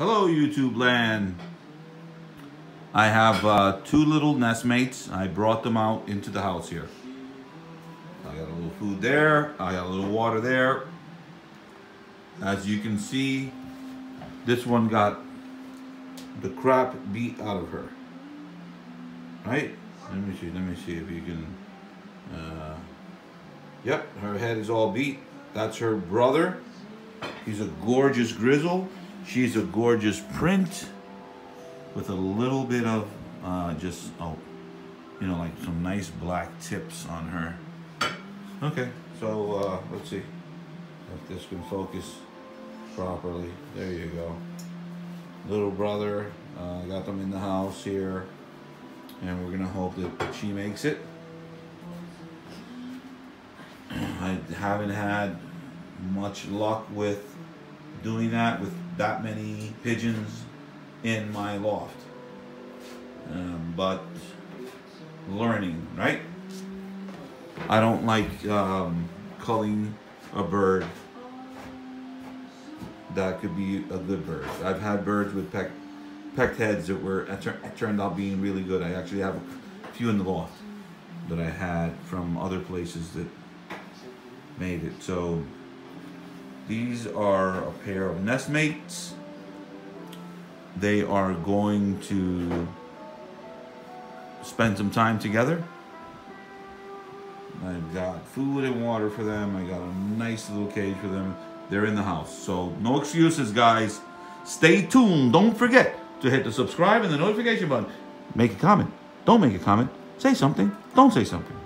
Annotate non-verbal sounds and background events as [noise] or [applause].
Hello, YouTube land. I have uh, two little nestmates. I brought them out into the house here. I got a little food there. I got a little water there. As you can see, this one got the crap beat out of her. Right? Let me see. Let me see if you can. Uh, yep, her head is all beat. That's her brother. He's a gorgeous grizzle. She's a gorgeous print with a little bit of uh, just, oh, you know, like some nice black tips on her. Okay, so uh, let's see if this can focus properly. There you go. Little brother, uh, got them in the house here, and we're gonna hope that she makes it. [clears throat] I haven't had much luck with doing that with that many pigeons in my loft. Um, but learning, right? I don't like um, culling a bird that could be a good bird. I've had birds with peck, pecked heads that were turned out being really good. I actually have a few in the loft that I had from other places that made it. So these are a pair of nestmates. They are going to spend some time together. I've got food and water for them. I got a nice little cage for them. They're in the house. So no excuses, guys. Stay tuned. Don't forget to hit the subscribe and the notification button. Make a comment. Don't make a comment. Say something. Don't say something.